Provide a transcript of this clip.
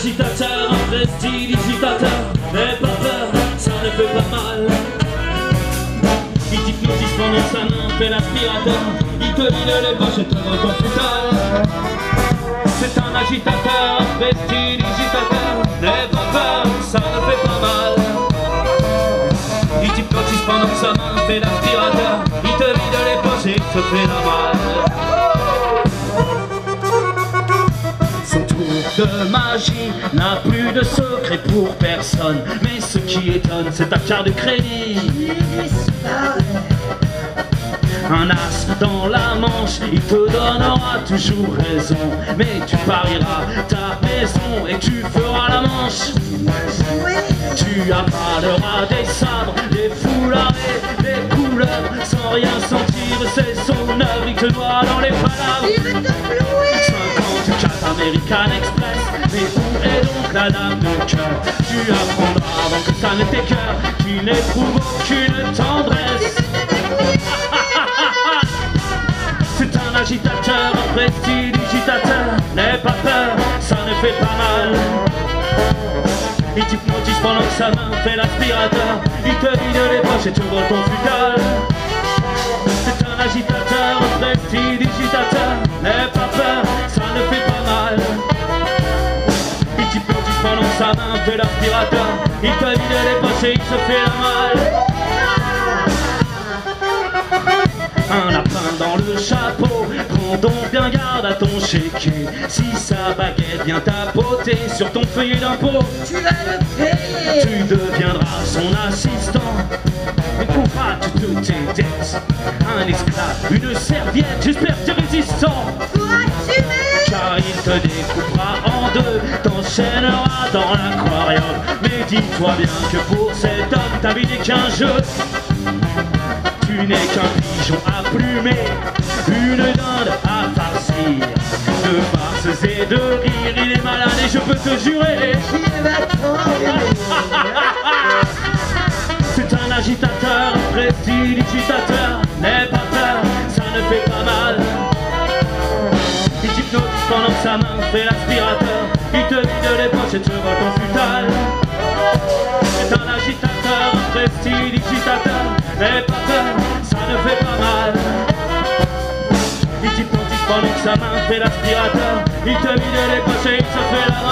agitateur, un prestidigitateur N'aie pas peur, ça ne fait pas mal. Il t'hypnotise pendant sa main, fait l'aspirateur. Il te vide les poches et te rend C'est un agitateur, un prestidigitateur N'aie pas peur, ça ne fait pas mal. Il pendant sa main, fait l'aspirateur. Il te vide les poches et fait la mal de magie n'a plus de secret pour personne. Mais ce qui étonne, c'est ta carte de crédit. Un as dans la manche, il te donnera toujours raison. Mais tu parieras ta maison et tu feras la manche. Tu avaleras des sabres, des foulards et des couleurs. Sans rien sentir, c'est son œuvre, il te noie dans les palabres. 54 American Express Mais où donc la dame de cœur. Tu apprendras avant que ça ne t'écœure Qu'il n'éprouve aucune tendresse. C'est un agitateur, un prestidigitateur N'aie pas peur, ça ne fait pas mal. Il t'hypnotise pendant que sa main fait l'aspirateur. Il te vide les poches et te vole ton futal. C'est un agitateur, un prestidigitateur sa main fait l'aspirateur. Il vide les poches et il se fait la malle un lapin dans le chapeau. Prends donc bien garde à ton chéquier. Si sa baguette vient tapoter sur ton feuillet d'impôt Tu vas le payer Tu deviendras son assistant. Et pourras toutes tes dettes Un esclave, une serviette, j'espère que tu es résistant. Car il te découpera en deux, t'enchaînera dans l'aquarium. Mais dis-toi bien que pour cet homme, ta vie n'est qu'un jeu. Tu n'es qu'un pigeon à plumer, une dinde à farcir. De farces et de rire, il est malade et je peux te jurer. Il va t'enlever C'est un agitateur, un prestidigitateur. N'aie pas peur, ça ne fait pas mal. Il t'hypnotise pendant que sa main fait l'aspirateur. Il te vide les poches et te vole ton futal. C'est un agitateur, un prestidigitateur. N'aie pas peur, ça ne fait pas mal. Il t'hypnotise pendant que sa main fait l'aspirateur. Il te vide les poches et il se fait la